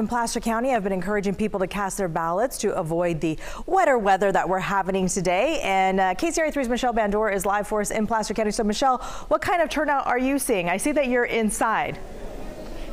In Placer County, I've been encouraging people to cast their ballots to avoid the wetter weather that we're having today. And uh, KCRA3's Michelle Bandur is live for us in Placer County. So, Michelle, what kind of turnout are you seeing? I see that you're inside.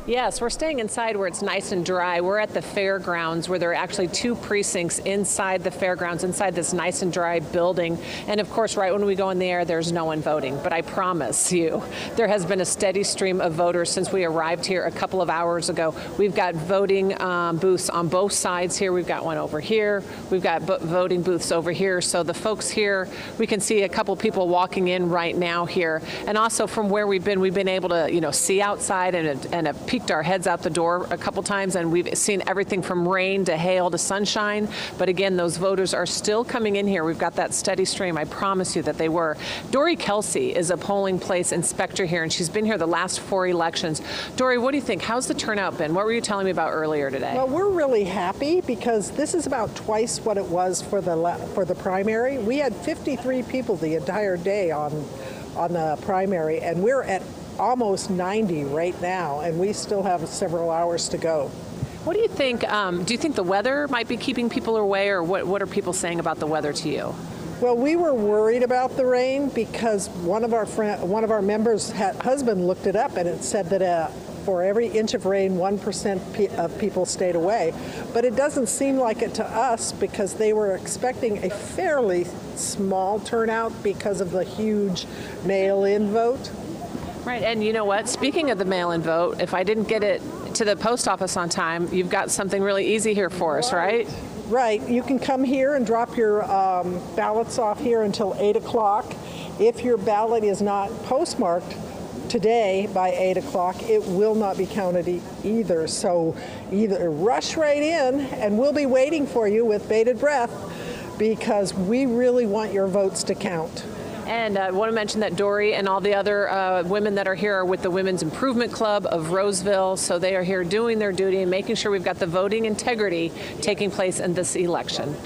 Yes, we're staying inside where it's nice and dry. We're at the fairgrounds where there are actually two precincts inside the fairgrounds, inside this nice and dry building. And of course, right when we go in the air, there's no one voting. But I promise you, there has been a steady stream of voters since we arrived here a couple of hours ago. We've got voting um, booths on both sides here. We've got one over here. We've got voting booths over here. So the folks here, we can see a couple people walking in right now here. And also from where we've been, we've been able to, you know, see outside and, and have peeked our heads out the door a couple times, and we've seen everything from rain to hail to sunshine. But again, those voters are still coming in here. We've got that steady stream. I promise you that they were. Dori Kelsey is a polling place inspector here, and she's been here the last four elections. Dori, what do you think? How's the turnout been? What were you telling me about earlier today? Well, we're really happy because this is about twice what it was for the for the primary. We had 53 people the entire day on on the primary, and we're at almost 90 right now, and we still have several hours to go. What do you think? Um, do you think the weather might be keeping people away, or what, what are people saying about the weather to you? Well, we were worried about the rain because one of our friend, one of our members' ha- husband looked it up, and it said that uh, for every inch of rain, one percent pe- of people stayed away. But it doesn't seem like it to us because they were expecting a fairly small turnout because of the huge mail-in vote. Right, and you know what? Speaking of the mail-in vote, if I didn't get it to the post office on time, you've got something really easy here for us, right? Right. You can come here and drop your um, ballots off here until 8 o'clock. If your ballot is not postmarked today by 8 o'clock, it will not be counted e- either. So either rush right in, and we'll be waiting for you with bated breath because we really want your votes to count. And uh, I want to mention that Dori and all the other uh, women that are here are with the Women's Improvement Club of Roseville. So they are here doing their duty and making sure we've got the voting integrity taking place in this election.